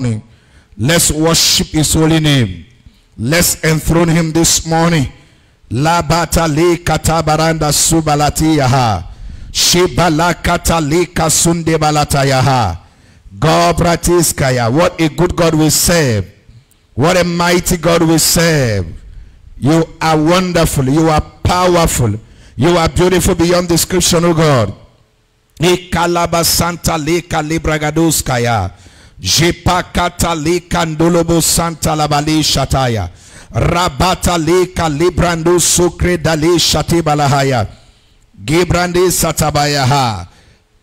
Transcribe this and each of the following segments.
morning. Let's worship his holy name. Let's enthrone him this morning. La bata le kata baranda subalati yaha. Shibala kata le kasunde balata yaha. God bratiskaya. What a good God we serve. What a mighty God we serve. You are wonderful. You are powerful. You are beautiful beyond description, O God. Ikalaba Santa Leka Libragaduskaya. Jepakata Leka Ndolobo Santa Labali Shataya. Rabata Leka Librandu Sukre Dali Shatibalahaya. Gibrandi Satabayaha.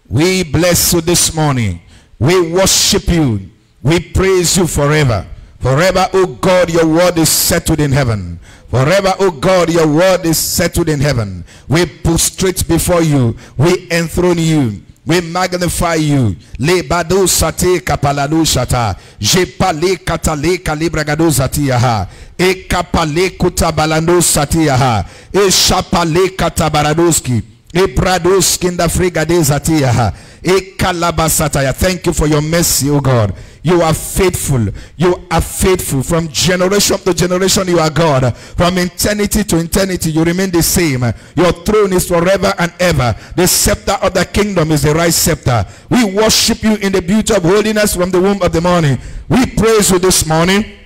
We bless you this morning. We worship you. We praise you forever. Forever, O God, your word is settled in heaven. Forever, O God, your word is settled in heaven. We prostrate before you. We enthrone you. We magnify you. Le badu sate kapaladu shata. Je pale katale kalibragadu zatiyaha. E kapale kutabalando satiyaha. E shapale katabaradoski. E bradoski in the frigade zatiyaha. E kalabasataya. Thank you for your mercy, O God. You are faithful. You are faithful. From generation to generation, you are God. From eternity to eternity, you remain the same. Your throne is forever and ever. The scepter of the kingdom is the right scepter. We worship you in the beauty of holiness from the womb of the morning. We praise you this morning.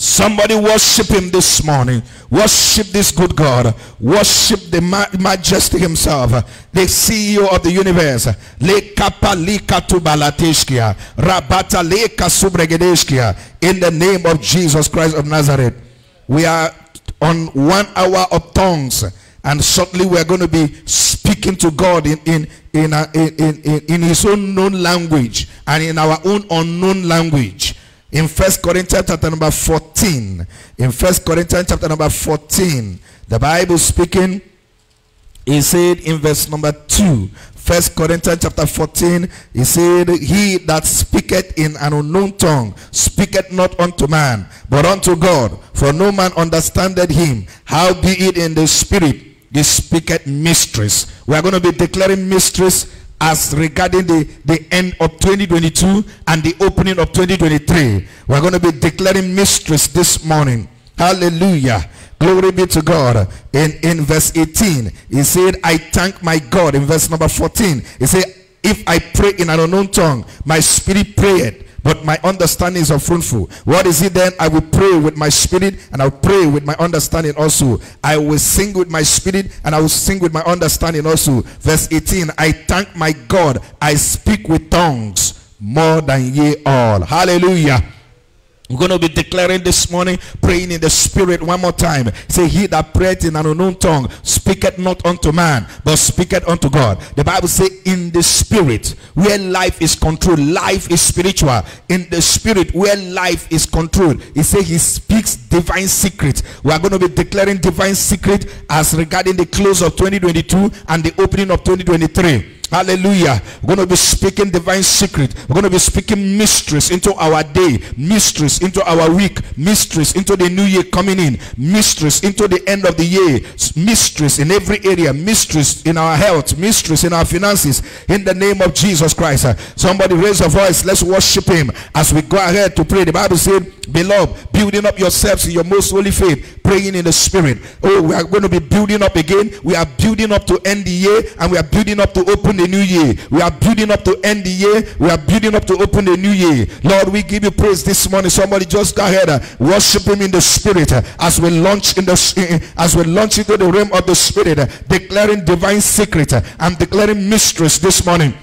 Somebody worship him this morning. Worship this good God. Worship the ma majesty himself. The CEO of the universe. In the name of Jesus Christ of Nazareth. We are on one hour of tongues. And shortly we are going to be speaking to God in, in, in, a, in, in, in his own known language and in our own unknown language in first corinthians chapter number 14 in first corinthians chapter number 14 the bible speaking he said in verse number 2 first corinthians chapter 14 he said he that speaketh in an unknown tongue speaketh not unto man but unto god for no man understandeth him. How be it in the spirit he speaketh mysteries. We are going to be declaring mysteries as regarding the, the end of 2022 and the opening of 2023. We're going to be declaring mysteries this morning. Hallelujah. Glory be to God. In, in verse 18, he said, I thank my God. In verse number 14, he said, if I pray in an unknown tongue, my spirit prayed but my understanding is unfruitful. What is it then? I will pray with my spirit and I'll pray with my understanding also. I will sing with my spirit and I will sing with my understanding also. Verse 18, I thank my God. I speak with tongues more than ye all. Hallelujah. We're going to be declaring this morning, praying in the spirit one more time. Say, he that prayeth in an unknown tongue speaketh not unto man, but speaketh unto God. The Bible says, in the spirit, where life is controlled, life is spiritual. In the spirit, where life is controlled, he say he speaks divine secret. We are going to be declaring divine secret as regarding the close of 2022 and the opening of 2023. Hallelujah. We're going to be speaking divine secret. We're going to be speaking mysteries into our day, mysteries into our week, mysteries into the new year coming in, mysteries into the end of the year, mysteries in every area, mysteries in our health, mysteries in our finances. In the name of Jesus Christ. Uh, somebody raise a voice. Let's worship him as we go ahead to pray. The Bible said, Beloved, building up yourselves in your most holy faith, praying in the spirit. Oh, we are going to be building up again. We are building up to end the year and we are building up to open the new year. We are building up to end the year. We are building up to open the new year. Lord, we give you praise this morning. Somebody just go ahead and worship him in the spirit as we launch in the as we launch into the realm of the spirit, declaring divine secret and declaring mysteries this morning.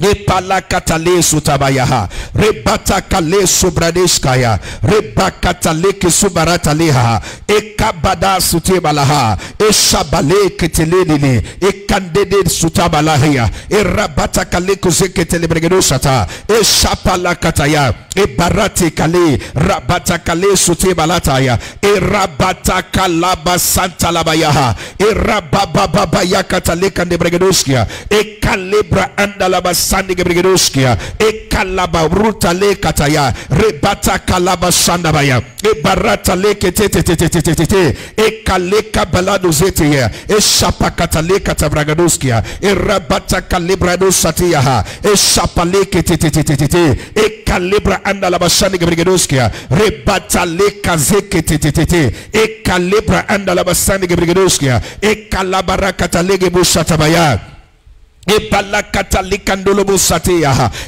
Epala katale sutabayaha. Rebata kale subradeshkaya. Rebakatale subarata leha. Ekabada sutebalaha. Eshabale ketelelele. Ekandede sutabalahia. Erabata kale kuzeketelebregedosata. Eshapala kataya. Ebarate kale. Rabata kale sutebalataya. Erabata kalaba santa labayaha. Erabababa yakatale kandebregedoskia. Ekalebra andalabas sandi gebregedoskia e kalaba ruta le kataya rebata kalaba sandabaya e barata le te te te te te te e kaleka balado zete ya e shapa katale katabragadoskia e rabata kalibrado satia ha e shapa le ketete te te te te e kalibra anda la basandi gebregedoskia rebata le kazeke te te te te. E kalibra anda la basandi gebregedoskia e kalabara katalege busatabaya Ebalakata likandolobo sateya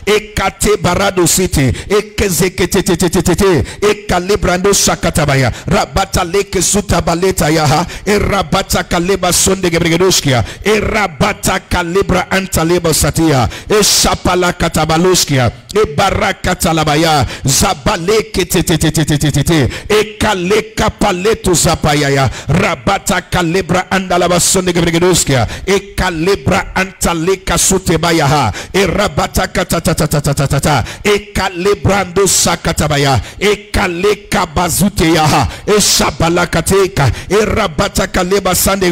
ekate barado city ekezeketetetetete. Ekalebrando shakatabaya rabata leke sutabaleta yaha erabata kaleba sonde gebregedoskia erabata kalebra antaleba satia eshapala katabaloskia ebarakata labaya zabaleke tetetetetetete ekaleka paletu zapayaya rabata kalebra andalaba sonde gebregedoskia ekalebra antaleba leka sute bayaha. Erabata katatatatata ekalebrando sakatabaya. Ekaleka bazute yaha. Eshabalakateka. Erabata kaleba sande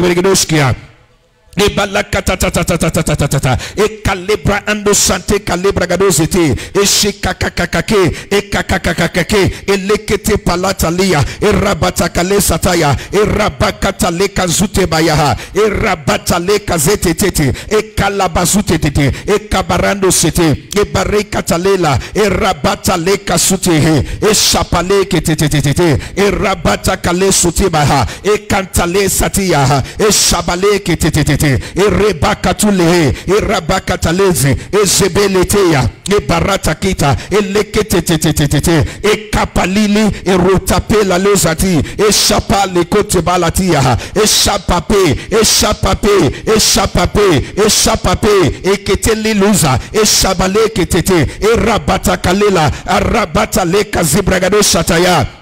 Ebalakatatatatatatata. Ekalebra ando sante kalebra gadozete. Eshikakakakake. Ekakakakake. Elekete palatalia. Erabata kale sataya. Erabakata leka zute bayaha. Erabata leka zete tete. Ekalabazute tete. Ekabarando sete. Ebarekata lela. Erabata leka sute he. Eshapaleke tete tete. Erabata kale sute baha. Ekantale satia. Eshabaleke tete tete erebakatule erabakataleze ezebeleteya ebaratakita eleketetetetete ekapalili erotapela lozati eshapalekotebalatiya eshapape eshapape eshapape eshapape eketeliluza eshabaleketete erabatakalela arabataleka zibragadoshataya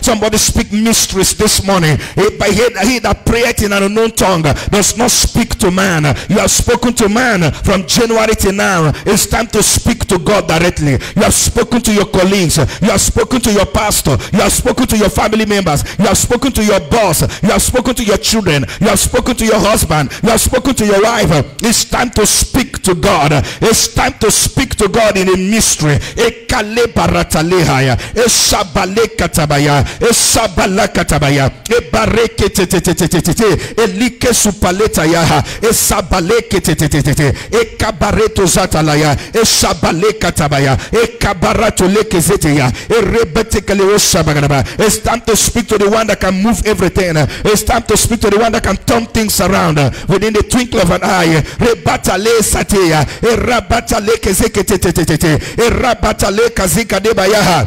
Somebody speak mysteries this morning. He that prayeth in an unknown tongue does not speak to man. You have spoken to man from January to now. It's time to speak to God directly. You have spoken to your colleagues. You have spoken to your pastor. You have spoken to your family members. You have spoken to your boss. You have spoken to your children. You have spoken to your husband. You have spoken to your wife. It's time to speak to God. It's time to speak to God in a mystery ekale katabaya katabaya ebareke tetetetetete elike supaleta yaha tetetetete ekabareto zatalaya katabaya ekabarato oshabagadaba it's time to speak to the one that can move everything. It's time to speak to the one that can turn things around within the twinkle of an eye. Rebatale sateya erabatale kezeketetetete erabatale kazika debayaha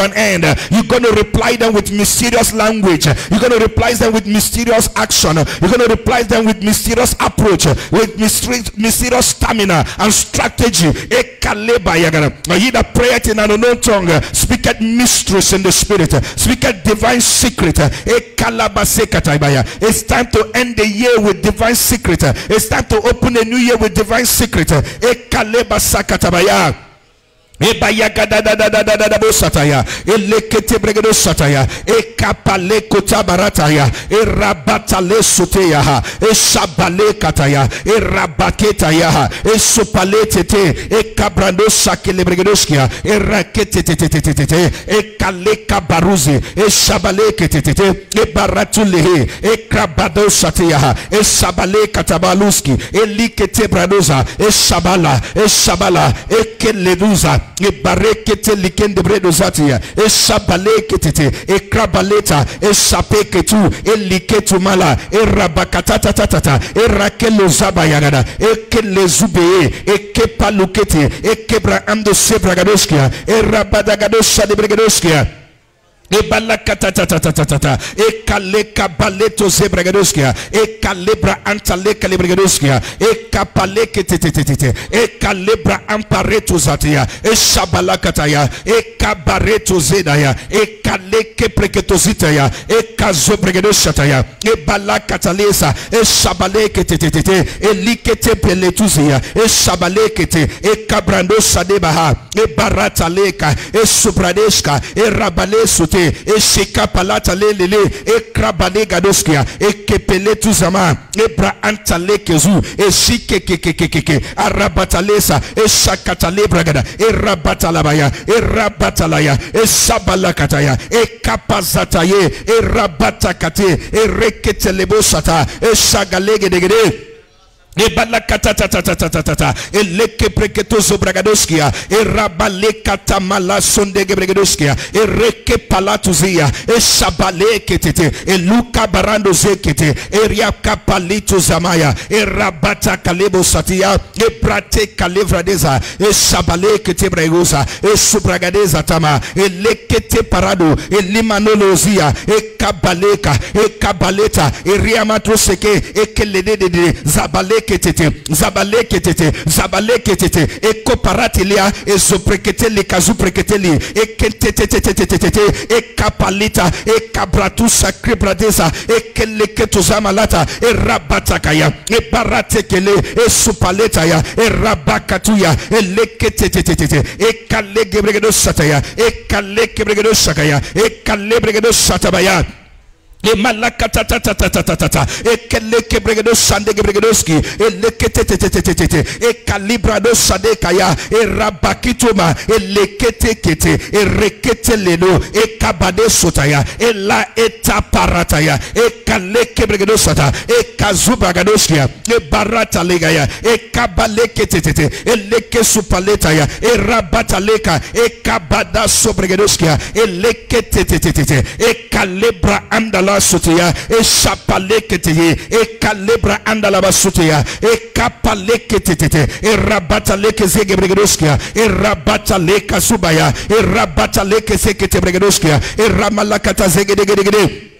an end you're going to reply them with mysterious language. You're going to reply them with mysterious action. You're going to reply them with mysterious approach with mysterious, stamina and strategy. He that prayeth in an unknown tongue uh, speaketh mysteries in the spirit uh, speaketh divine secret. A calabasekataya. it's time to end the year with divine secret. It's time to open a new year with divine secret ebayagadadadadadadabosataya eleketebregedosataya ekapalekutabarataya. Erabatalesuteyaha eshabalekataya. Erabaketayaha esopaletete ekabrandosakilebregedoskia eraketetetetetete. Ekalekabaruzi eshabaleketete. Ebaratulehe. Ekrabadosateyaha eshabalekatabaluski. Eliketebradoza eshabala. Eshabala. Ekeleduza ebarekete likenderedozati eshabaleketete ekrabaleta eshapeketu eliketumala erabakatatatatata erakelozaba ekelezubeye ekepalukete ekebra amdosebragadoshkia erabadagadoshadebrigadoskia erabadagadosha debregadoskia Ebalakatatatata. Ekaleka baleto zebregadoskia. Ekalebra antaleka lebregadoskia. Ekapaleke tetetetete. Ekalebra ampareto zatia. Eshabalakataya. Ekabareto zedaya. Ekaleke preketozitaya. Ekazobregadoshataya. Ebalakatalesa. Eshabaleke tetetete. Elikete peletuzia. Eshabalekete. Ekabrando sadebaha. Ebarataleka. Esupradeshka. Erabalesute e eshika palata lelele ekrabale gadoskia ekepele tuzama ebra antale kezu eshike kekekekeke arabatalesa eshakatale bragada erabatalabaya erabatalaya eshabalakataya ekapazataye erabatakate ereketelebosata eshagalege Ebalakatatatatatatata. Eleke preketozo bragadoskia. Erabalekata malasonde gebregadoskia. Ereke palatuzia. Tete. Eluka barando zekete. Eriaka palito zamaya. Erabata kalebo satia. Ebrate kalevradeza. Eshabaleke te bregosa. Esubragadeza tama. Elekete parado. Elimanolozia. Ekabaleka. Ekabaleta. Eriamatroseke. Ekelede. Zabale ketete zabale ketete zabale ketete eko paratilia ezopreketeli kazupreketeli ekentetetetetetete ekapalita ekabratusa kribradesa ekeleketuzamalata erabatakaya ebaratekele esupaletaya erabakatuya eleketetetetete ekalegebregedosataya ekalegebregedosakaya ekalebregedoshatabaya Ekabada sobregedoskia. Eleke tetetetete. Ekalebra andala andala sutia e shapalekete e kalebra andala basutia e kapalekete e rabata leke zege bregedoskia e rabata leka subaya e rabata leke sekete bregedoskia e ramalakata zege dege dege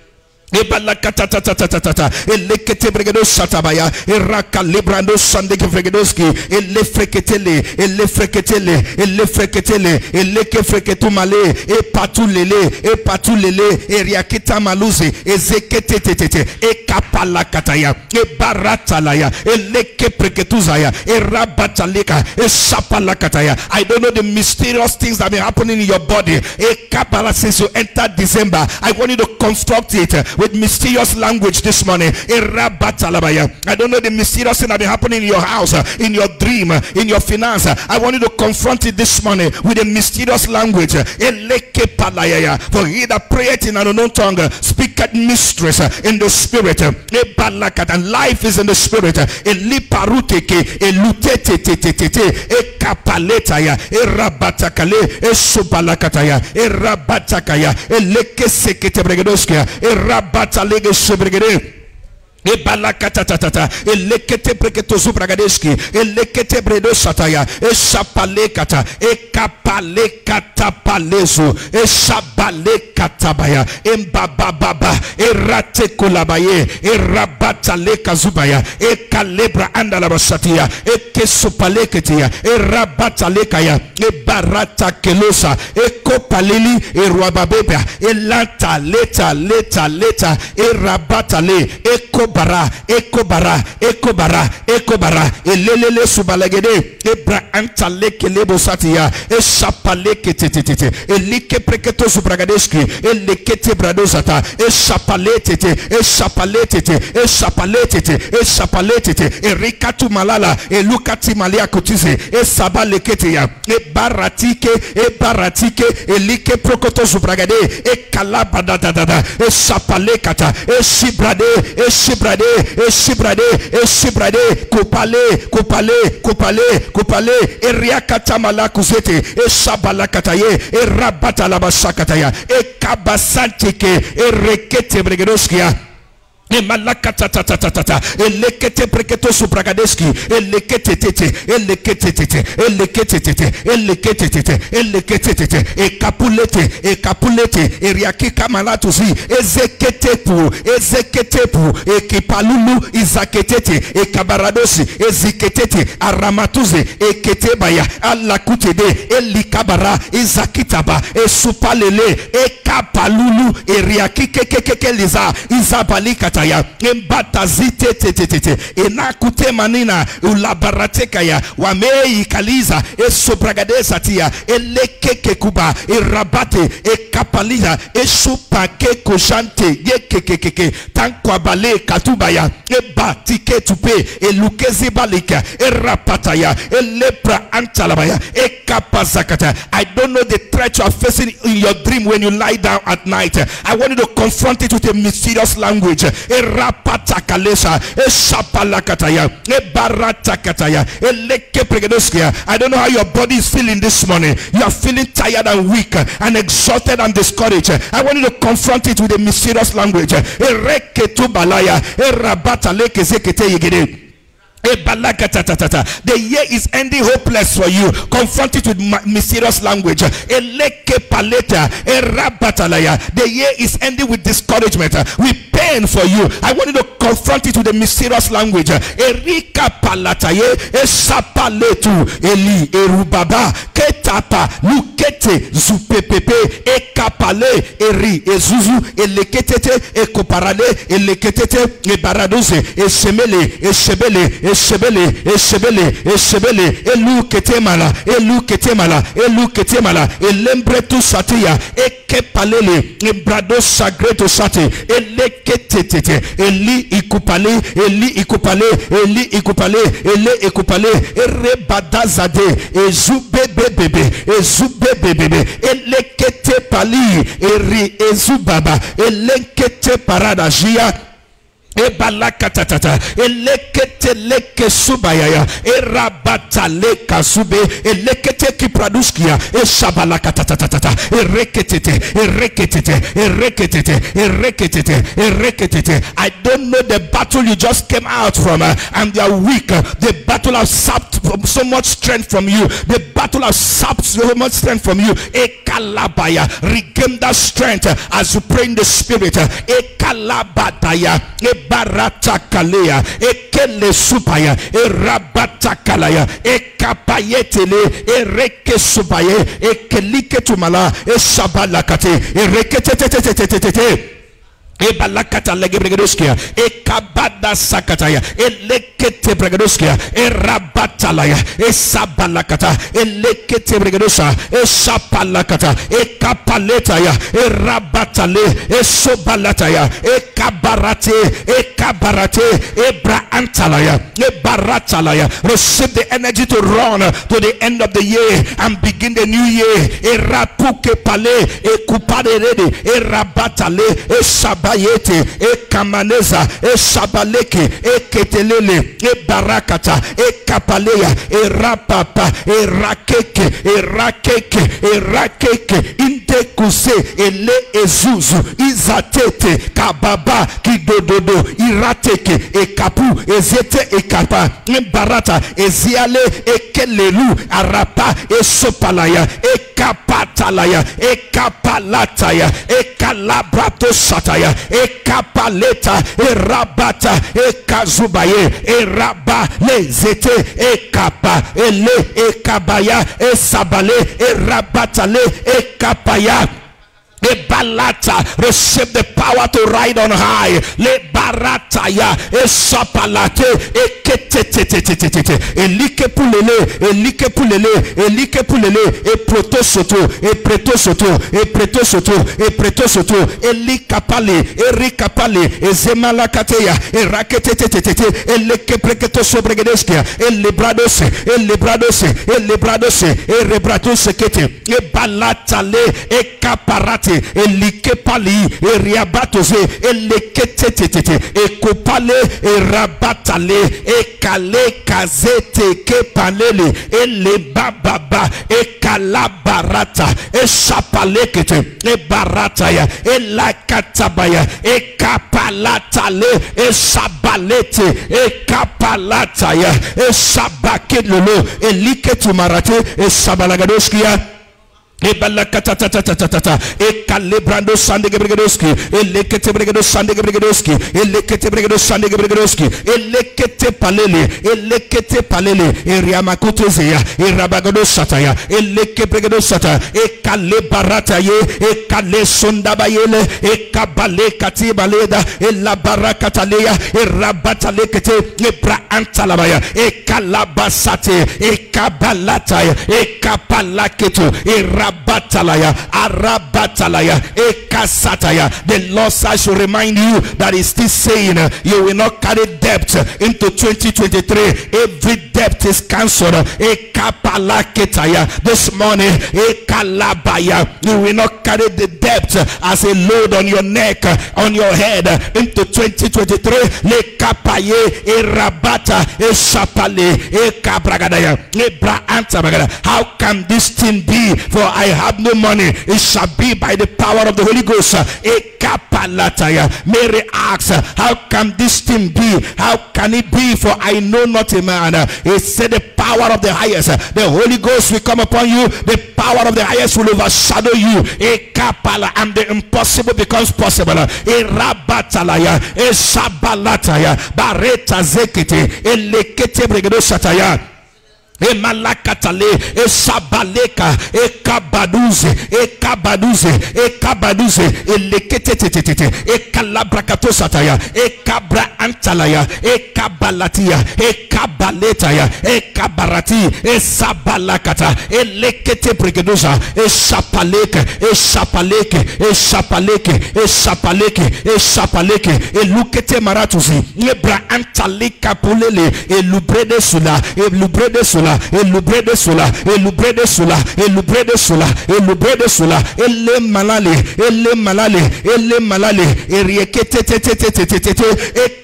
Ebalakatatatata, elekete bregedo satabaya, eraka librando sandeke fregedoski, ele freketele, ele freketele, ele freketele, eleke freketumale, e patulele, e patulele, e riaketa maluze, ezekete tetete, e kapalakataya, e baratalaya, eleke preketuzaya, e rabataleka, e sapalakataya. I don't know the mysterious things that have been happening in your body. E kapala since you entered December. I want you to construct it with mysterious language this morning. I don't know the mysterious thing that been happening in your house, uh, in your dream, uh, in your finance. Uh. I want you to confront it this morning with a mysterious language. For he that prayeth in an unknown tongue speaketh mysteries in the spirit. And life is in the spirit. Ekapaletaya, Erabatakale, Esubalakataya, Erabata Lege Subregede. Ebalakatatata, elekete preketo zubragadeski, elekete bredo sataya, eshapalekata, ekapalekata E embabababa eratekolabaye erabatalekazubaya ekalebra andalabasatia e erabatalekaya ebaratakelosa ekopaleli eruababeba elata leta leta leta erabatale ekobara ekobara ekobara ekobara elelele subalagede ebra antalekelebosatiya esapaleketetetete elikepreketo subra subragadeski elekete bradozata eshapaletete eshapaletete eshapaletete eshapaletete erikatu malala elukati malia kotize esabalekete ya ebaratike ebaratike elike prokoto subragade ekalabadadadada eshapalekata eshibrade eshibrade shibrade eshibrade eshibrade kupale kupale kupale kupale eriakata malakuzete eshabalakataye erabatalabashakataya ekabasantike erekete bregedoskia Emalakatatatata. Elekete preketo subragadeski. Eleketetete. Eleketetete. Eleketetete. Eleketetete. Eleketetete. Ekapulete. Ekapulete. Eriakika malatuzi. Ezeketepu. Ezeketepu. Ekipalulu. Izaketete. Ekabaradosi. Eziketete. Aramatuze. Eketebaya. Alakutede. Elikabara. Izakitaba. Esupalele. Ekapalulu. Eriakikekekeke liza. Izabalikata embata zite manina tia. Ekapaliza. Elepra I don't know the threat you are facing in your dream when you lie down at night. I want you to confront it with a mysterious language I don't know how your body is feeling this morning. You are feeling tired and weak and exhausted and discouraged. I want you to confront it with a mysterious language. Yegede the year is ending hopeless for you. Confront it with mysterious language. The year is ending with discouragement, with pain for you. I want you to confront it with a mysterious language. Erika palataye esapaletu eli erubaba ketapa lukete zupepepe ekapale eri ezuzu eleketete ekoparale eleketete ebaradoze esemele esebele esebele esebele esebele elu ketemala elu ketemala elu ketemala. Elembretu satia ekepalele ebrado sagreto sate eleketetete eli ikupale eli ikupale eli ikupale ele ikupale. Erebadazade ezubebebebe ezubebebebe elekete pali eri ezubaba elekete paradajia ebalakatatata. Elekete leke subayaya erabata leka sube. Elekete kipraduskia eshabalakatatata ereketete. Ereketete. Ereketete. Ereketete. Ereketete. I don't know the battle you just came out from uh, and they are weak. The battle has sapped so much strength from you. The battle has sapped so much strength from you. Ekalabaya. Regain that strength uh, as you pray in the spirit et baratakalea et kele supaya et rabatakalaya et kapayetele et reke supaye et keliketumala et shabalakate et reketetetetetetete ebalakata legebregedoskia ekabada sakataya elekete bregedoskia erabatalaya esabalakata elekete bregedosa esapalakata ekapaletaya erabatale esobalataya ekabarate ekabarate ebra antalaya ebaratalaya receive the energy to run to the end of the year and begin the new year. Erapuke pale. Ekuparede erabatale esabala bayete ekamaneza esabaleke eketelele ebarakata ekapaleya erapapa erakeke erakeke erakeke indekuse ele ezuzu izatete kababa kidododo irateke ekapu ezete ekapa embarata eziale ekelelu arapa esopalaya ekapatalaya ekapalataya ekalabrato sataya ekapaleta erabata ekazubaye eraba lezete ekapa ele ekabaya esabale erabatale ekapaya Ebalata, receive the power to ride on high. Le barataya, esapalate, eketetetetetete, elike pulele, elike pulele, elike pulele, e protosoto, e pretosoto, e pretosoto, e pretosoto, elikapale, erikapale, ezemalakateya, eraketetetetete, eleke preketo sobregedeskia, elebradose, elebradose, elebradose, erebradose kete, ebalatale, ekaparate, tete elikepali eriabatoze eleketetete ekopale erabatale ekale kazete kepalele elebababa ekalabarata eshapalekete ebarataya elakatabaya ekapalatale eshabalete ekapalataya eshabakelolo eliketumarate eshabalagadoskiya Calibrando Sande Gebregodoski, Elekete Bregodos Sande Gebregodoski, Elekete Bregodos Sande Gebregodoski, Elekete Palele, Elekete Palele, Eriamakutezea, Erabagodos Sataya, Eleke Bregodos Sata, Ekale Barataye, Ekale Sondabayele, Ekabale Katibaleda, Elabara Catalea, Erabatalekete, Ebra Antalabaya, Ekalabasate, Ekabalataya, Ekapalaketo, Erab Arabatalaya, Arabatalaya, Ekasataya. The Lord should remind you that He's still saying you will not carry debt into 2023. Every debt is cancelled. This morning. You will not carry the debt as a load on your neck, on your head into 2023. Lekapaye, Erabata, Eshapale, Ekabragadaya, Ebra Antabagada. How can this thing be? For I have no money. It shall be by the power of the Holy Ghost. Mary asks, How can this thing be? How can it be? For I know not a man. He said, The power of the highest, the Holy Ghost will come upon you. The power of the highest will overshadow you. A kapala And the impossible becomes possible. A Rabatalaya, Shabalataya, Bareta Zekete, Elekete Bregedo Shataya emalakatale esabaleka ekabaduze ekabaduze ekabaduze eleketetetetete ekalabrakato-sataya ekabra antalaya ekabalatia ekabaletaya ekabarati esabalakata elekete bregedoza esapaleke esapaleke esapaleke esapaleke esapaleke elukete maratuzi ebra antalika pulele elubrede sula elubrede sula cela, el de cela, el libré de cela, el libré de cela, el libré de cela, el le malale, el le malale, el le malale, et riekete te te te te et et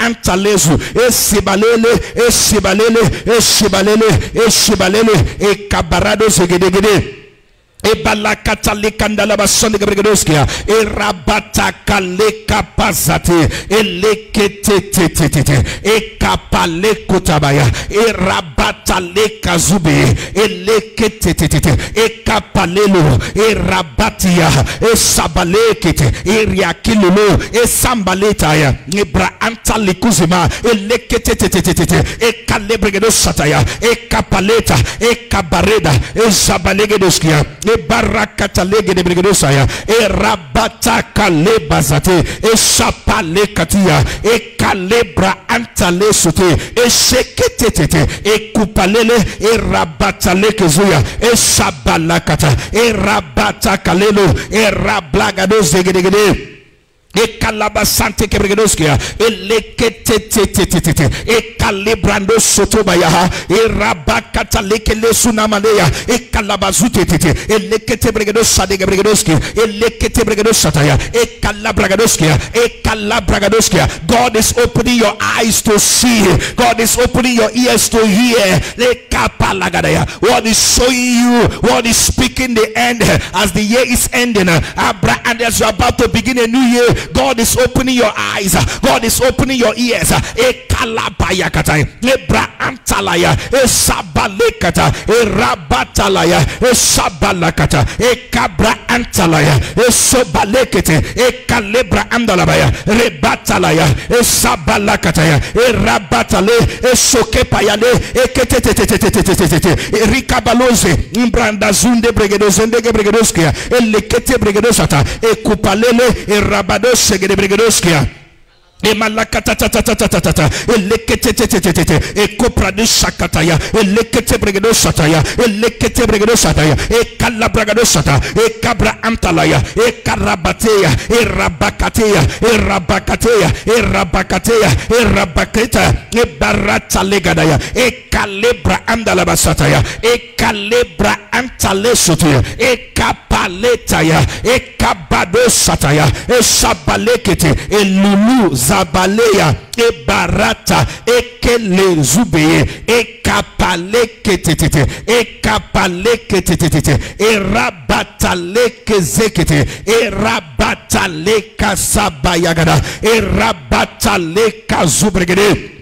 antalezu, et sebalele, et sebalele, et sebalele, et sebalele, et. ebalakata lekanda labasande gabregedoskia erabataka lekapazate eleketetetetete ekapalekotabaya erabata lekazube eleketetetete ekapalelo erabatia. Esabalekete. Eriakilolo esambaletaya. Ebraanta lekuzima eleketetetetetete ekalebregedosataya ekapaleta. Ekabareda. Ezabalegedoskia esabalegedoskia barakata lege de brigadosaya e rabata kale bazate. E shapale katia. E kalebra antale sote. E shekete e kupalele e rabata leke zuya e shabalakata e rabata kalelo e ekalabasante kebregedoskia eleketetetetete ekalabragadoskia ekalabragadoskia God is opening your eyes to see. God is opening your ears to hear. What is showing you? What is speaking the end? As the year is ending and as you're about to begin a new year God is opening your eyes. God is opening your ears. E kalabaya kata. E brantalaya. E Ekalabayakata. Ebra antalaya. Esabalekata. Erabatalaya. Esabalakata. Ekabra antalaya. Esobalekete. Ekalebra andalabaya. Rebatalaya. Esabalakataya. Erabatale. Esokepayale. Eketetetetetetetetete. Erikabaloze. Imbranda zunde bregedozende gebregedoskia. Elekete bregedosata. Ekupalele. Erabados segede bregedoskia emalakatatatatatatata. Eleketetetetetete. Ekoprani sakataya elekete bregedo sataya elekete bregedo sataya ekalabragado sata ekabra antalaya ekarabateya erabakateya. Erabakateya. Erabakateya. Erabaketa ebaratalegada ekalebra andalabasataya. Ekalebra antalesotoya ek ekapaletaya ekabadosataya esabalekete elulu zabaleya ebarata ekelezubeye ekapaleketetete ekapaleketetete erabatalekezekete erabatalekasabayagada erabatalekazubregede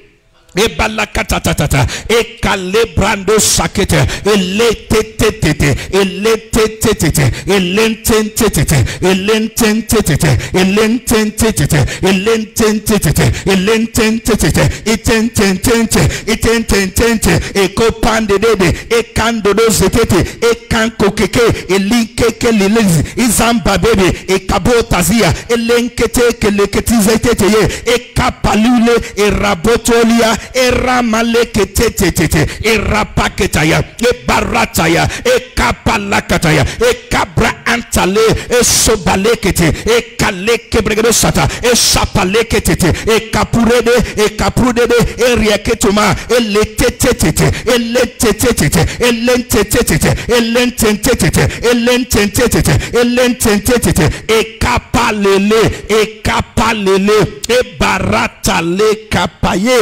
ebalakatatata ekalebrando sakete. Eletetetete. Eletetetete. Elententetete. Elententetete. Elententetete. Elententetete. Elententetete. Itententente itententente ekopandedede. Ekandodozetete. Ekankokeke. Elinkeke lilezi izambabebe ekabotazia. Elenkete keleketizeteteye ekapalule. Erabotolia eramaleketetetete erapaketaya ebarataya ekapalakataya ekabra antale esobalekete ekalekebregedosata esapaleketete ekapurede ekapurede erieketuma eletetetete eletetetete elentetetete elententetete elententetete elententetete ekapalele ekapalele ebaratale kapaye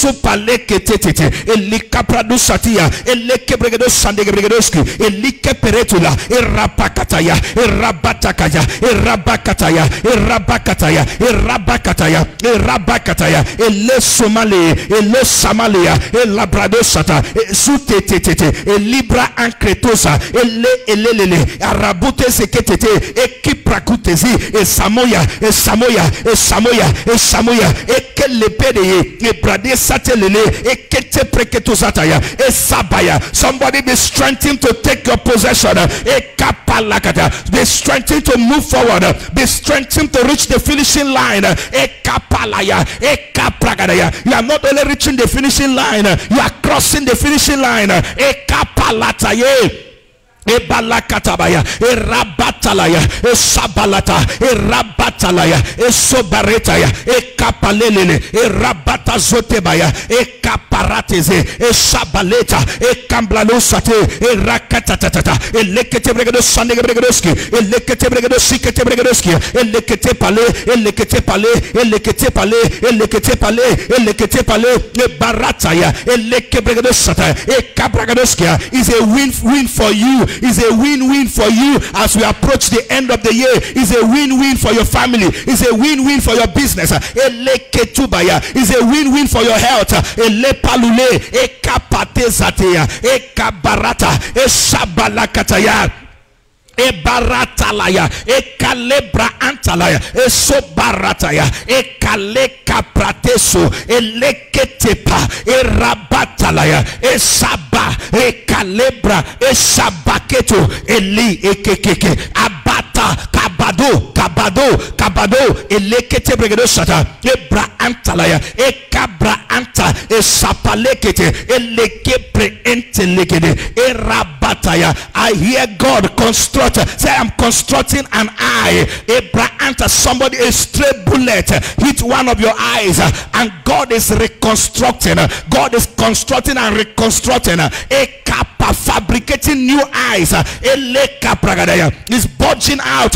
sopale ketetete elikaprado satia elekebregedo sandegebregedoski elikeperetula erapakataya erabatakaya erabakataya erabakataya erabakataya erabakataya elesomale elesamalea elabrado sata. E Zutetetete elibra ankretosa ele elelele arabute seketete ekiprakutezi esamoya esamoya esamoya esamoya ekelebedeye ebradesi somebody be strengthened to take your possession. Be strengthened to move forward. Be strengthened to reach the finishing line. You are not only reaching the finishing line you are crossing the finishing line ebalakatabaya erabatalaya esabalata erabatalaya esobaretaya ekapalelele erabatazotebaya ekaparateze esabaleta ekamblalusate erakatatata eleketebregedosandegebregedoski eleketebregedosiketebregedoski eleketepale eleketepale eleketepale eleketepale eleketepale ebarataya elekebregedosata ekabragadoskia is a win win for you is a win-win for you as we approach the end of the year. Is a win-win for your family. Is a win-win for your business. Is a win-win for your health. Elepalule. Ekapatezatea ekabarata. Esabalakataya ebaratalaya ekalebra antalaya esobarataya ekaleka prateso eleketepa erabatalaya esaba ekalebra esabaketo eli ekekeke abata kabado kabado kabado elekete bregedo shata ebra antalaya ekabra anta esapalekete elekepre entelekede erabataya i hear god construct say i'm constructing an eye. Abraham somebody a stray bullet hit one of your eyes and god is reconstructing. God is constructing and reconstructing. A kappa fabricating new eyes. Is bulging out.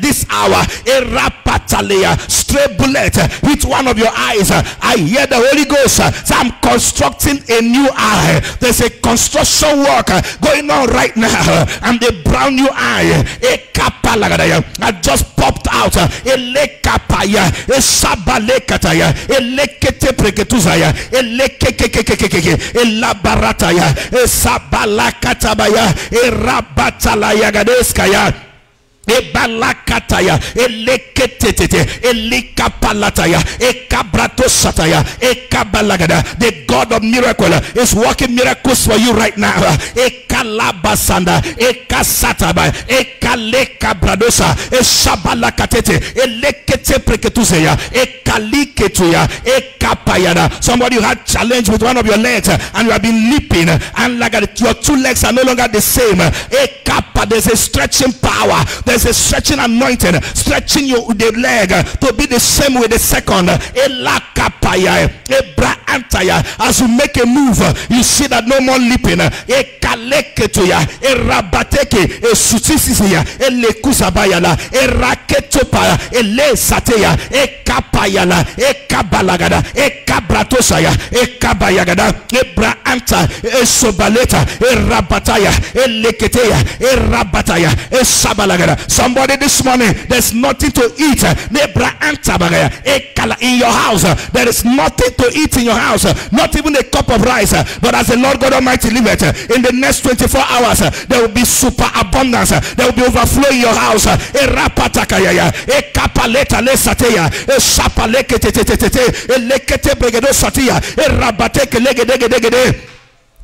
This hour a rapatalea stray bullet hit one of your eyes. I hear the holy ghost. Say i'm constructing a new eye. There's a construction work going on right now. And the brown new eye. A kappa lagadaya I just out. A lekapaya a sabalekataya a lekete preketuzaya a lekekekekekeke a labarataya a sabalakatabaya a rabatalaya gadeskaya ebalakataya eleketetete elikapalataya ekabratosataya ekabalagada. The god of miracle is working miracles for you right now. Ekalabasanda ekasataba ekalekabradosa esabalakatete elekete preketuzeya ekaliketuya ekapayada. Somebody you had challenge with one of your legs and you have been leaping and like your two legs are no longer the same. Ekapa there's a stretching power. There's a stretching anointing stretching your leg to be the same with the second. As you make a move you see that no more leaping. Ekapayala ekabalagada ekabratosaya ekabayagada. Ebraanta esobaleta erabataya eleketeya erabataya esabalagada somebody this morning there's nothing to eat. Ekala eh, in your house. There is nothing to eat in your house. Not even a cup of rice. But as the Lord God Almighty liveth eh, in the next 24 hours eh, there will be super abundance there will be overflow in your house. Satia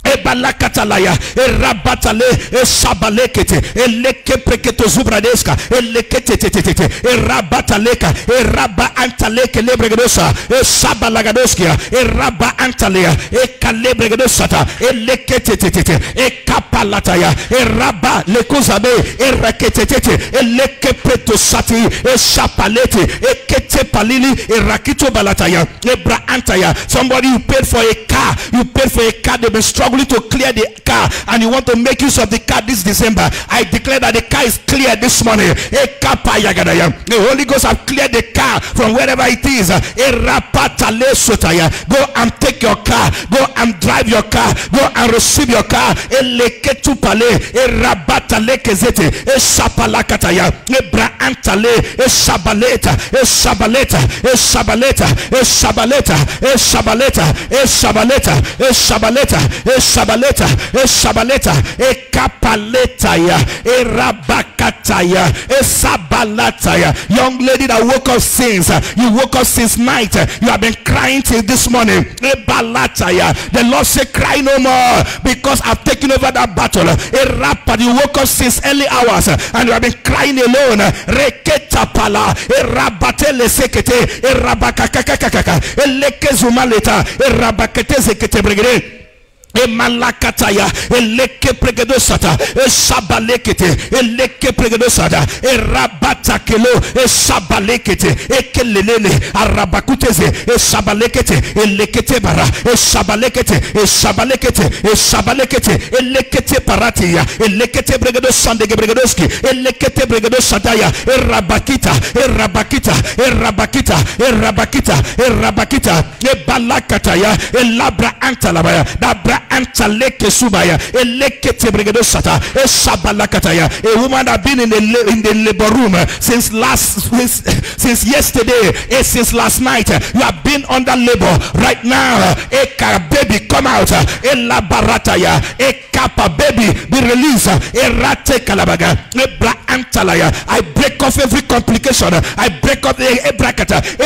ebalakatalaya erabatale esabalekete elekepreketo zubradeska eleketetetete erabataleka eraba antaleke lebregedosa esabalagadoskia eraba antalea ekalebregedosata eleketetetete ekapalataya eraba lekuzabe eraketetete elekepretosati esapalete eketepalili erakito balataya ebra antaya somebody you paid for a car you paid for a car they've been struggling to clear the car and you want to make use of the car this December, I declare that the car is clear this morning. Eh, the Holy Ghost have cleared the car from wherever it is. Eh, Go and take your car. Go and drive your car. Go and receive your car. Eh, Ebraantale, esabaleta, esabaleta, esabaleta, esabaleta, esabaleta, esabaleta, esabaleta, esabaleta, esabaleta, ekapaletaya, erabakataya, esabalataya. Young lady that woke up since, you woke up since night, you have been crying till this morning. Ebalataya. The Lord said, cry no more because I've taken over that battle. Erapa, you woke up since early hours and you have been crying alone. Reketa pala, erabatele sekete, erabakakakakaka, elekezumaleta, erabakete sekete bregede emalakataya eleke pregedosata esabalekete eleke pregedosata erabatakelo esabalekete ekelelele arabakuteze esabalekete elekete bara esabalekete esabalekete esabalekete elekete paratiya elekete bregedosandege bregedoski elekete bregedosataya erabakita erabakita erabakita erabakita erabakita. Ebalakataya elabra antalabaya dabra antaleke subaya eleke elekete bregedosata esabalakataya a woman that been in the in the labor room since last since, since yesterday eh, since last night eh, you have been under labor. Right now eh, eka baby come out eh, ela barataya ekapa baby be released erate kalabaga ebra antalaya i break off every complication i break off every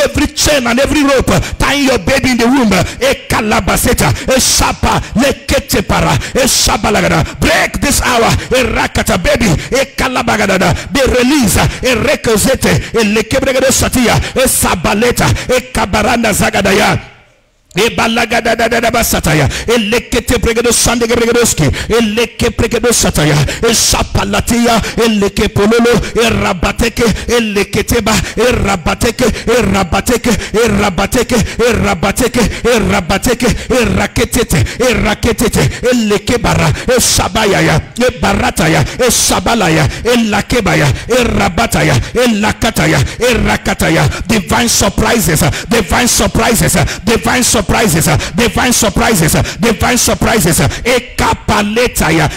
every chain and every rope tying your baby in the womb ekalabaseta esapa lekete para esabalagada break this hour. Erakata baby. Ekalabagada. Be release erekozete elekebregede satia. Esabaleta. Ekabaranda zagadaya Eleke. Eleke pololo. Divine surprises. Divine surprises. Divine surprises surprises, divine surprises, divine surprises.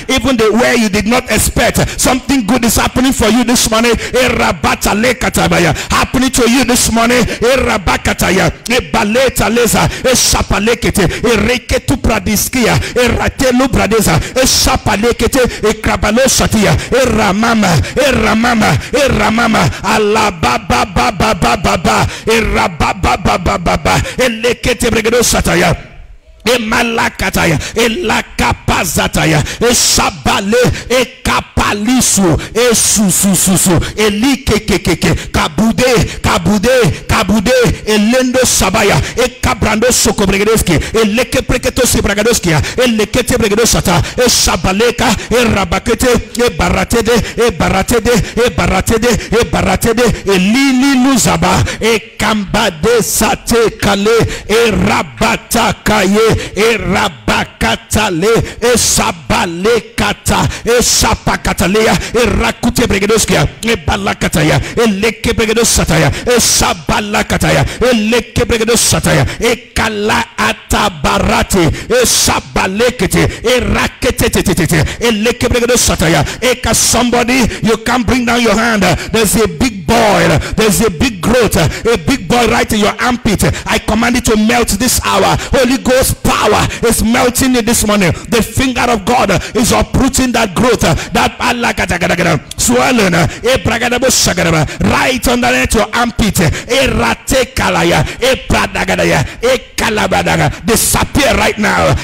Even the where you did not expect something good is happening for you this morning. Erabatalekatabaya. Happening to you this morning. Erabakataya. Ebaleta leza. Eshapalekete. Ereketu pradiskia. Eratelu pradeza. Eshapalekete. Ekrabalo shatia. Eramama. Eramama. Eramama. Alababababababa. Erabababababa. Elekete bregedo sataya. Emalakataya elakapazataya esabale ekapalisu esusususu elikekekeke kabude kabude kabude elendo sabaya ekabrando sokobregedeski elekepreketo bragadoski elekete bregedo sata esabaleka erabakete ebaratede ebaratede ebaratede ebaratede elililuzaba ekambade sate kale erabata kaye erabaka eratale esabale erakute bregedoskia ebalakataya eleke bregedosataya esabalakataya eleke bregedosataya ekala atabarate esabalekete eraketetetete eleke bregedosataya eka somebody you can bring down your hand. There's a big boil there's a big growth a big boil right in your armpit. I command it to melt this hour. Holy ghost power is melting it this morning. The finger of god is uprooting that growth. That swelling eh, right underneath your armpit eh, eh, disappear right now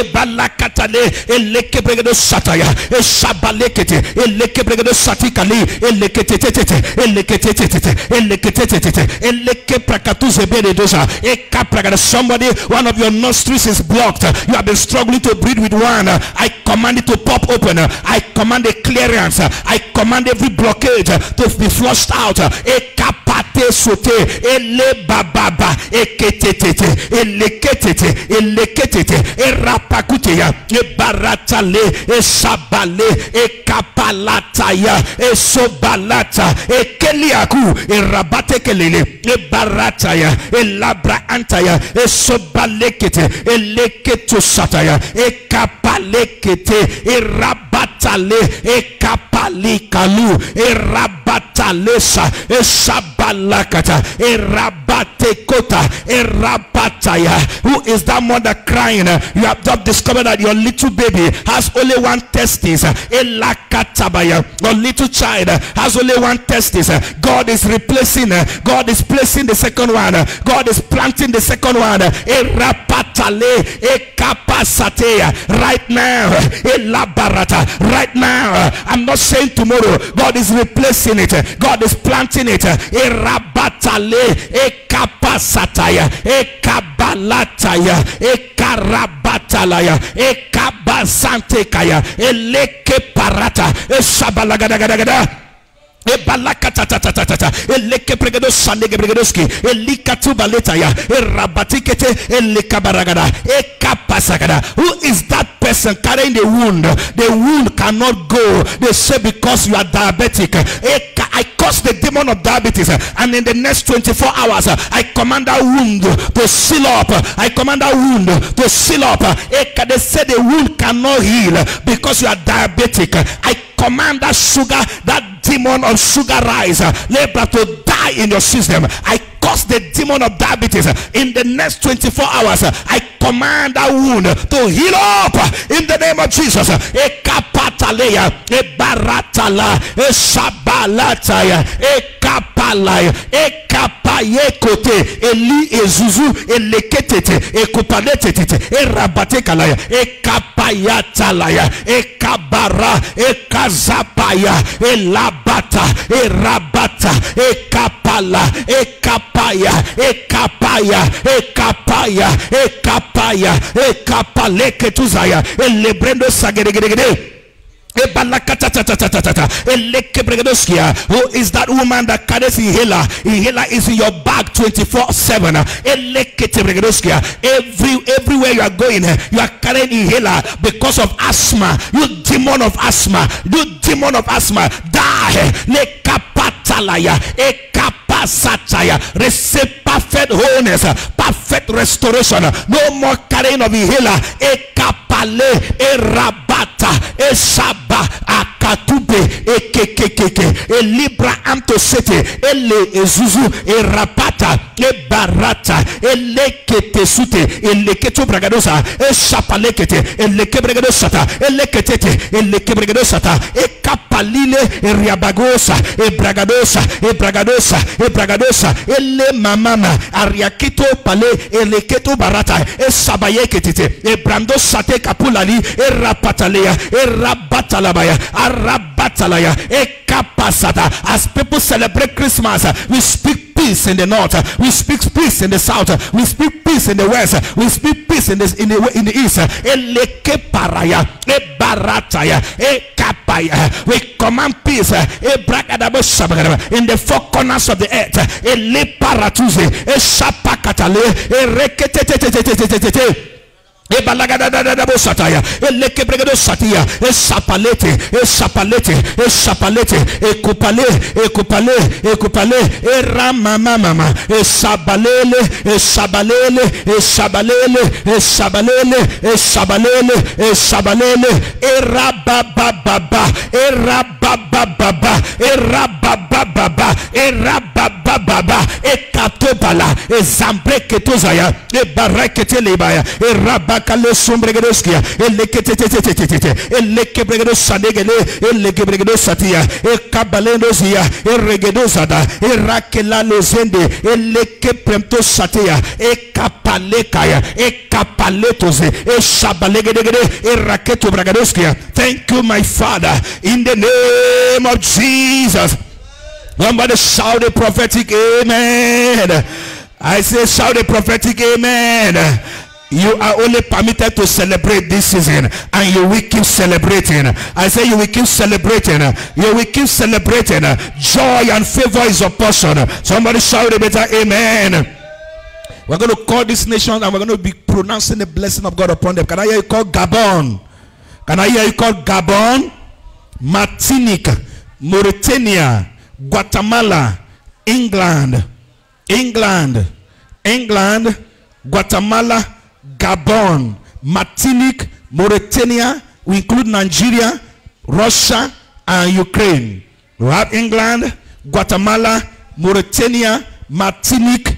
ebalakatale elekebregedo sataya esabalekete elekebregedo satikali eleketetete eleketetete eleketetete elekeprakatuzeberedosa ekapragada somebody one of your nostrils is blocked. You have been struggling to breathe with one. I command it to pop open. I command a clearance. I command every blockage to be flushed out. Ekapate sote ele bababa eketetete eleketete eleketete era rapakuteya ebaratale esabale ekapalataya esobalata ekeliaku erabatekelele ebarataya elabra antaya esobalekete eleketosataya ekapalekete erabatale ekapalikalu erabatalesa esabalakata erabatekota who is that mother crying? You have just discovered that your little baby has only one testis. Your little child has only one testis. God is replacing god is placing the second one. God is planting the second one. Right now right now i'm not saying tomorrow. God is replacing it. God is planting it ekapasataya ekabalataya ekarabatalaya ekabazantekaya eleke parata esabalagadagada who is that person carrying the wound? The wound cannot go. They say because you are diabetic. I curse the demon of diabetes. And in the next 24 hours I command that wound to seal up. I command that wound to seal up. They say the wound cannot heal because you are diabetic. I command that sugar that demon of sugar rise uh, labor to die in your system. I cause the demon of diabetes uh, in the next 24 hours uh, i command that wound to heal up in the name of jesus. Ekapataleya ebaratala esabalataya ekapalaya ekapayekote eli ezuzu eleketete ekupaletete erabatekalaya ekapayatalaya ekabara ekazapaya elabata erabata ekapala ekapaya ekapaya ekapaya ekapaya ekapaleketuzaya elebrendo sageregedegede who is that woman that carries inhaler? Inhaler is in your bag 24 7 every everywhere you are going eh, you are carrying inhaler because of asthma. You demon of asthma. You demon of asthma. Die eh. Satire receive perfect wholeness perfect restoration. No more carrying of inhaler ekapale erabata esaba akatube ekekekeke elibra amtosete ele ezuzu erapata ebarata eleketesute eleketo bragadosa esapalekete elekebragadosa eleketete elekebragadosa ekapalile eriabagosa ebragadosa ebragadosa ebragadosa. Ele mamama ariakito pale eleketo barata. Esabayeketete ebrando sate kapulali erapatalea erabatalabaya arabatalaya. Ekapasata as people celebrate christmas we speak peace in the north we speak peace in the south we speak peace in the west. We speak peace in the in the, in the east. Eleke paraya, e barataya, e kapaya. We command peace. E in the four corners of the earth. Ele paratuze, e shapakatale, e rekete Ebalagadadadabosataya, elekebregedosatia, esapalete, esapalete, esapalete, ekupale, ekupale, ekupale, eramamamama, esabalele, esabalele, esabalele, esabalele, esabalele, esabalele, erabababa, erabababa, erabababa, erabababa, ekatobala, ezambreketozaya, ebareketelebaya, erabak bakale sombregedoskia eleketetetetetete. Elekebregedosanegele elekebregedosatia ekabalendozia. Eregedozada. Erakelalozende elekepremtosatia. Ekapalekaya. Ekapaletoze. Eshabalegedegede eraketobragedoskia thank you my father. In the name of jesus. Somebody shout a prophetic amen. I say shout a prophetic amen you are only permitted to celebrate this season and you will keep celebrating. I say you will keep celebrating. You will keep celebrating. Joy and favor is your portion. Somebody shout a better amen. We're going to call this nation and we're going to be pronouncing the blessing of god upon them. Can i hear you call gabon? Can i hear you call gabon? Martinique mauritania guatemala england england england guatemala Gabon, Martinique, Mauritania, we include Nigeria, Russia, and Ukraine. We have England, Guatemala, Mauritania, Martinique,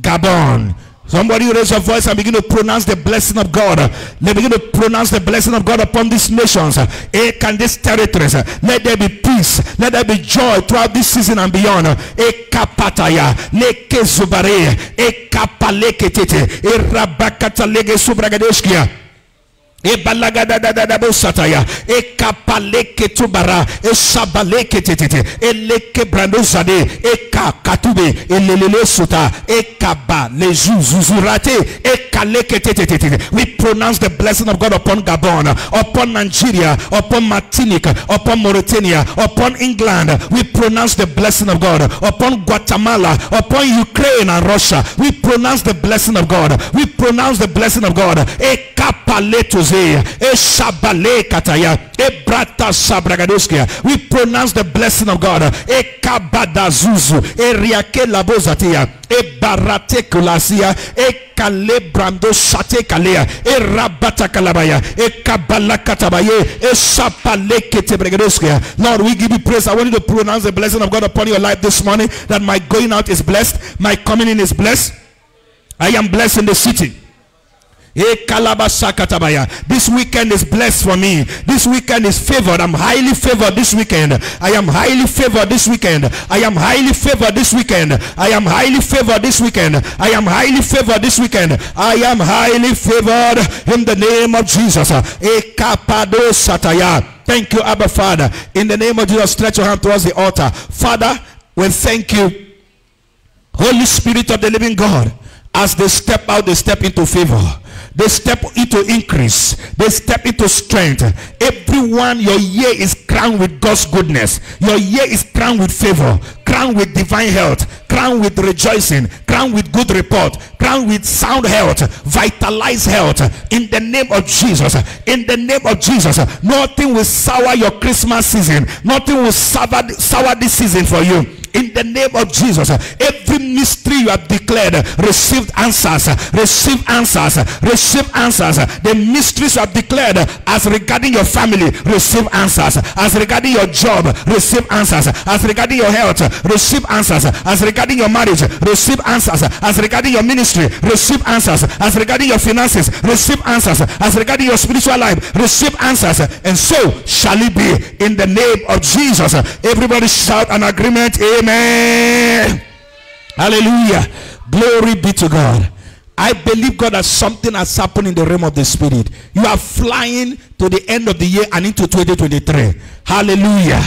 Gabon. Somebody raise your voice and begin to pronounce the blessing of God. Let begin to pronounce the blessing of God upon these nations eh, and these territories. Let there be peace. Let there be joy throughout this season and beyond. Eh, Ekapataya, leke zubare, ekapaleketete, eh, erabakata lege subragadeshkia. We pronounce the blessing of God upon Gabon, upon Nigeria, upon Martinique, upon Mauritania, upon England. We pronounce the blessing of God upon Guatemala, upon Ukraine and Russia. We pronounce the blessing of God. We pronounce the blessing of God. We pronounce the blessing of God. Ekabadazuzu. Eriake labozatia. Ebarate kulasia. Ekale brando shate kalea. Erabata kalabaya. Ekabala katabaye. Eshapale ketebregadoskia. Lord, we give you praise. I want you to pronounce the blessing of God upon your life this morning. That my going out is blessed. My coming in is blessed. I am blessed in the city. This weekend is blessed for me. This weekend is favored. I'm highly favored this weekend. I am highly favored this weekend. I am highly favored this weekend. I am highly favored this weekend. I am highly favored this weekend. I am highly favored in the name of Jesus. Thank you, Abba Father. In the name of Jesus, stretch your hand towards the altar. Father, we thank you. Holy Spirit of the living God, as they step out, they step into favor they step into increase. They step into strength. Everyone your year is crowned with god's goodness. Your year is crowned with favor crowned with divine health crowned with rejoicing crowned with good report crowned with sound health vitalized health. In the name of jesus in the name of jesus nothing will sour your christmas season. Nothing will sour, sour this season for you in the name of Jesus. Every mystery you have declared, received answers, receive answers, receive answers. The mysteries you have declared as regarding your family, receive answers. As regarding your job, receive answers. As regarding your health, receive answers. As regarding your marriage, receive answers. As regarding your ministry, receive answers. As regarding your finances, receive answers. As regarding your spiritual life, receive answers. And so shall it be in the name of Jesus. Everybody shout an agreement. Amen. Amen. Hallelujah. Glory be to God. I believe God that something has happened in the realm of the spirit. You are flying to the end of the year and into 2023. Hallelujah.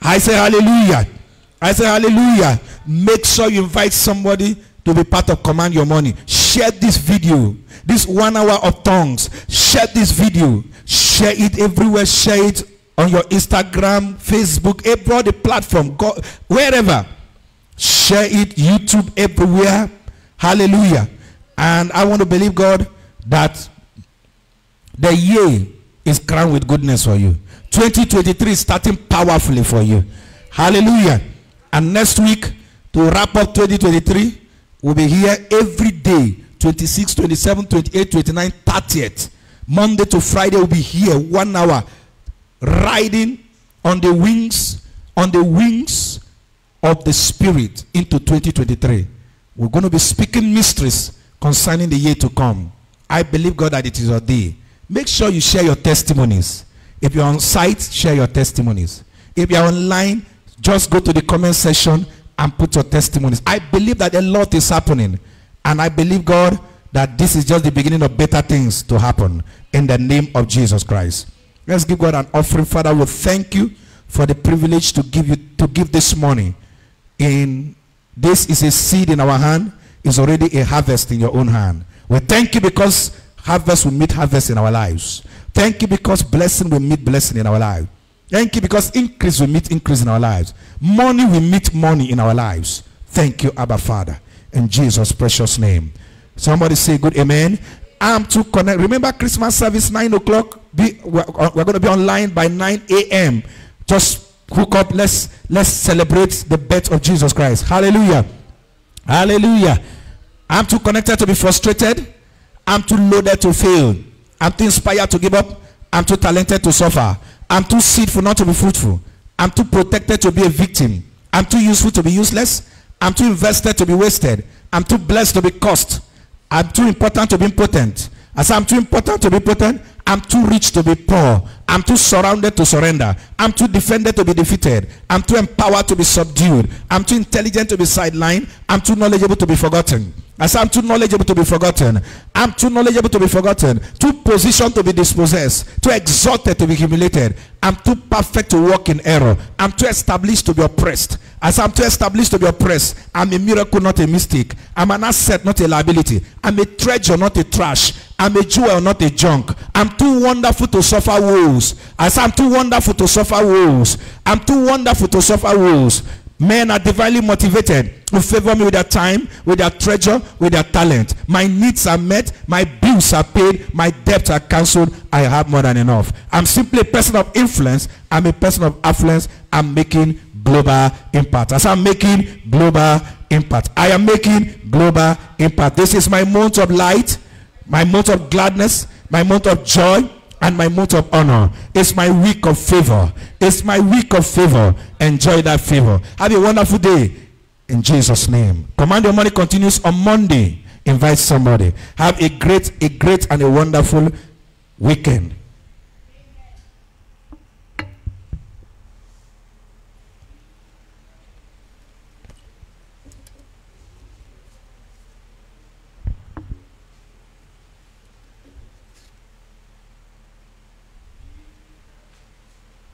I say hallelujah. I say hallelujah. Make sure you invite somebody to be part of command your money. share this video. This one hour of tongues. Share this video. Share it everywhere. Share it on your Instagram, Facebook, every the platform, go, wherever. Share it, YouTube, everywhere. Hallelujah. And I want to believe God that the year is crowned with goodness for you. 2023 is starting powerfully for you. Hallelujah. And next week, to wrap up 2023, we'll be here every day 26, 27, 28, 29, 30th. Monday to Friday, we'll be here one hour riding on the wings, on the wings of the Spirit into 2023. We're going to be speaking mysteries concerning the year to come. I believe God that it is your day. Make sure you share your testimonies. If you're on site, share your testimonies. If you're online, just go to the comment section and put your testimonies. I believe that a lot is happening. And I believe, God, that this is just the beginning of better things to happen in the name of Jesus Christ. Let's give God an offering. Father, we thank you for the privilege to give you to give this morning. In this is a seed in our hand, is already a harvest in your own hand. We thank you because harvest will meet harvest in our lives. Thank you because blessing will meet blessing in our lives. Thank you because increase will meet increase in our lives. Money will meet money in our lives. Thank you, Abba Father. In Jesus' precious name. Somebody say good amen. I'm to connect. Remember Christmas service, 9 o'clock. Be, we're, we're going to be online by 9 a.m. Just hook up. Let's let's celebrate the birth of Jesus Christ. Hallelujah. Hallelujah. I'm too connected to be frustrated. I'm too loaded to fail. I'm too inspired to give up. I'm too talented to suffer. I'm too seedful not to be fruitful. I'm too protected to be a victim. I'm too useful to be useless. I'm too invested to be wasted. I'm too blessed to be cursed. I'm too important to be impotent. As I'm too important to be potent, I'm too rich to be poor. I'm too surrounded to surrender. I'm too defended to be defeated. I'm too empowered to be subdued. I'm too intelligent to be sidelined. I'm too knowledgeable to be forgotten. As I'm too knowledgeable to be forgotten. I'm too knowledgeable to be forgotten. Too positioned to be dispossessed. Too exalted to be humiliated. I'm too perfect to walk in error. I'm too established to be oppressed. As I'm too established to be oppressed, I'm a miracle, not a mistake. I'm an asset, not a liability. I'm a treasure, not a trash. I'm a jewel, not a junk. I'm too wonderful to suffer woes. As I'm too wonderful to suffer woes. I'm too wonderful to suffer woes. Men are divinely motivated to favor me with their time, with their treasure, with their talent. My needs are met, my bills are paid, my debts are cancelled. I have more than enough. I'm simply a person of influence. I'm a person of affluence. I'm making global impact. As I'm making global impact, I am making global impact. This is my month of light, my month of gladness, my month of joy, and my month of honor. It's my week of favor. It's my week of favor. Enjoy that favor. Have a wonderful day in Jesus' name. Command your money continues on Monday. Invite somebody. Have a great, a great, and a wonderful weekend.